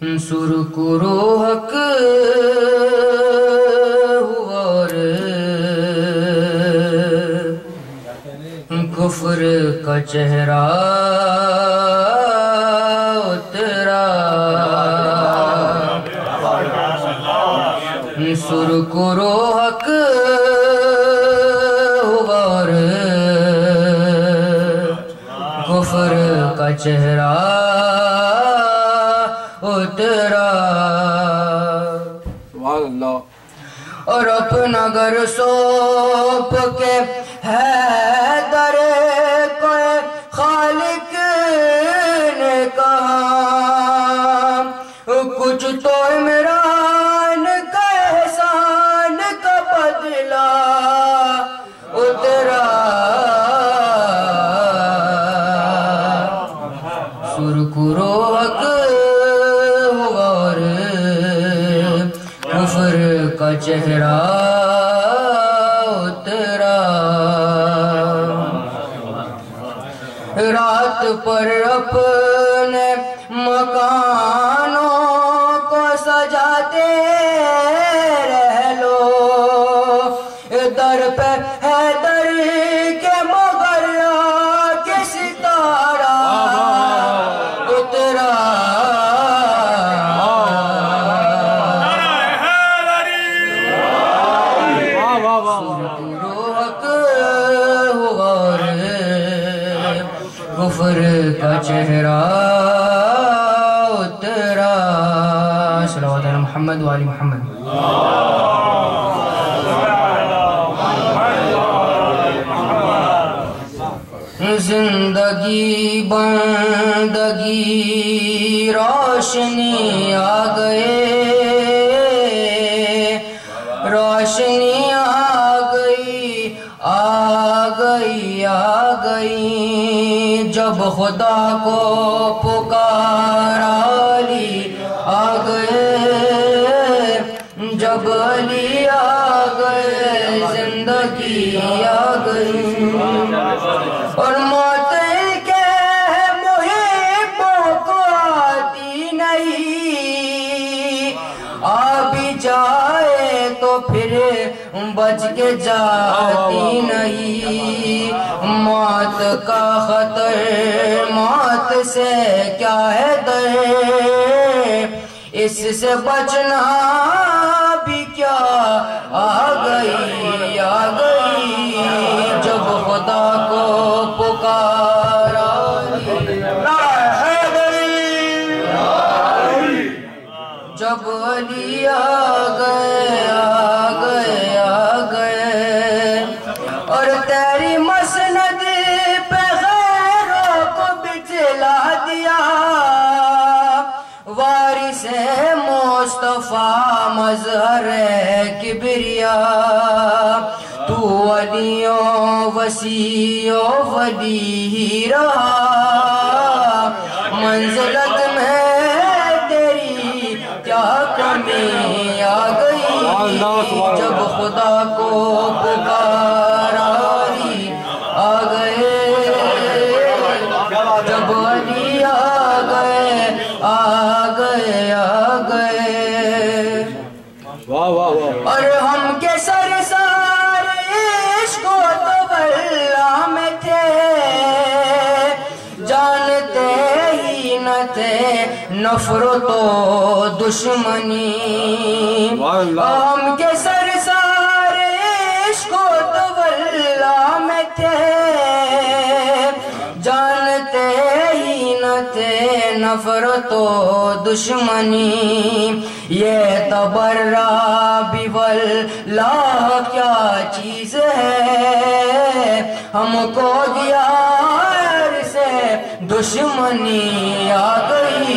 सुरकुरो हक हुआ कुफर का चेहरा तेरा सुरकुरो हक हुआ कुफर का चेहरा उतरा। और अपना घर सौंप के है। चेहरा उतरा। रात पर अपने मकानों को सजाते मोहम्मद वाली मोहम्मद ज़िंदगी बंदगी रोशनी आ गए रोशनी आ गई आ गई आ गई जब खुदा को पुकारा आ गए, ज़िंदगी आ गई। और मौत के मुहिबों को आती नहीं। आ भी जाए तो फिर बच के जाती नहीं। मौत का खतर, मौत से क्या है दर? इससे बचना आ गई आ गई, जब खुदा को पुकारा। जब अली आ गए आ गए आ गए। और तेरी मसनद पे गैरों को बिचला दिया। वारिस मुस्तफ़ा मजहर किबरिया। तू अलियों वसीओ वली ही रहा मंजिलत में तेरी क्या कमी आ गई? जब खुदा को पुकारा आ गए। जब अली आ थे नफरतो दुश्मनी। हम के सर सारे इश्क तो बल्ला में थे। जानते ही न थे नफरतो दुश्मनी। ये तबर्रा बिवल ला क्या चीज़ है। हमको दिया से दुश्मनी आ गई।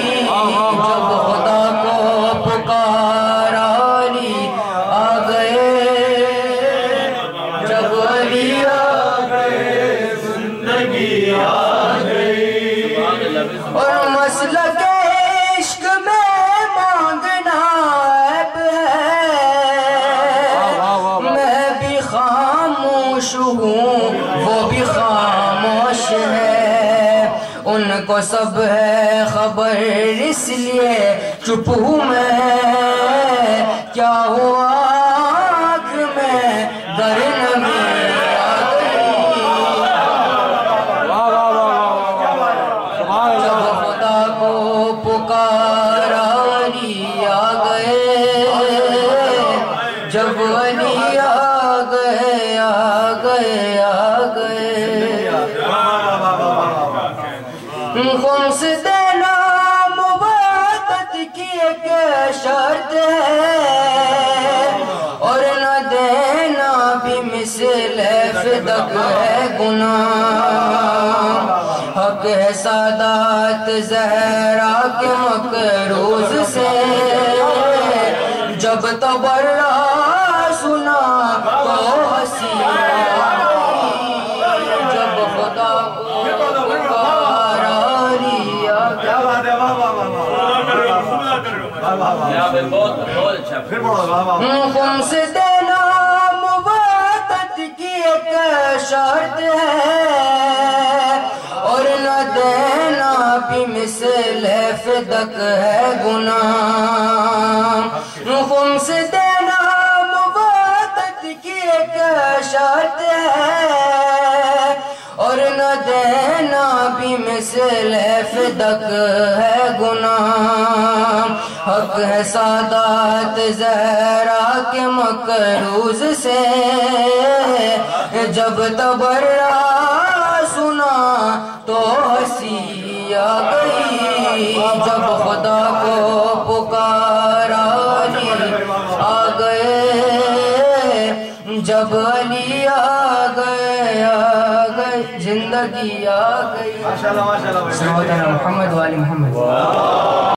जब है उनको सब है खबर इसलिए चुप हूँ मैं। क्या हुआ खुम्स देना मुबादत की एक शर्त है। और न देना भी मिसल फिदक है गुनाह। हक है सादात जहरा के मकरूज से। जब तबर्रा एक शर्त है। और न देना भी मिसल फिदक है गुनाह। देना भी मिसल फिदक है गुनाह हक है सादात जहरा के मकरूज से। जब तबर्रा सुना तो हँसी आ गई। जब खुदा को पुकारा अली आ गए। जब अली आ गए ज़िंदगी आ गई। माशाल्लाह माशाल्लाह। मोहम्मद वाली मोहम्मद